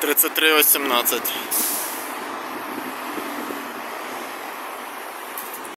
33,18.